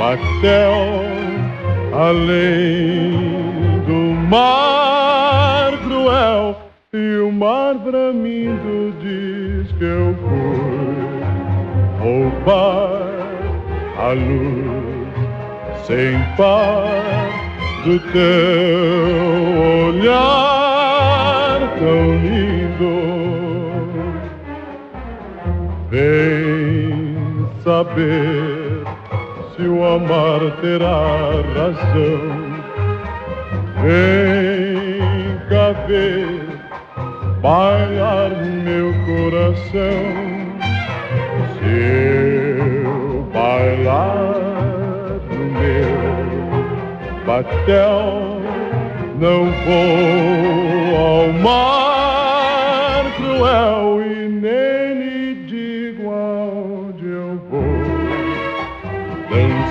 batel além do mar mar bramindo diz que eu fui roubar a luz sem par do teu olhar tão lindo Vem saber se o amar terá razão. Vem cá ver bailar meu coração. Se eu bailar meu batel, não vou ao mar cruel e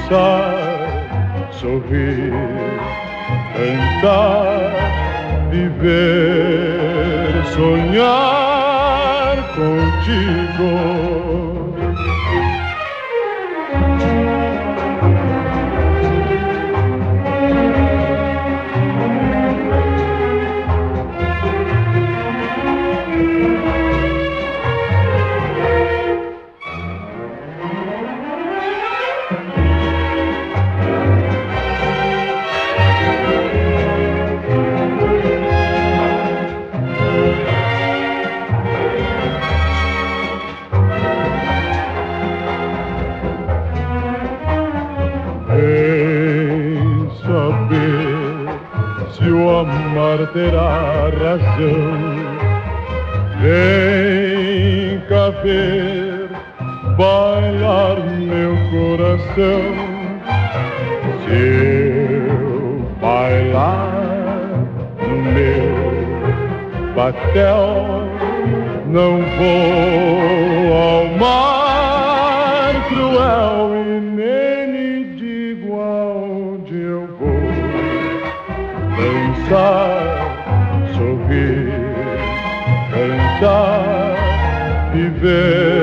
dançar, sorrir, cantar, viver, soñar contigo. Amar terá razão. Vem cá ver, bailar meu coração. Se eu bailar no meu batel, não vou dançar, sorrir, cantar, viver.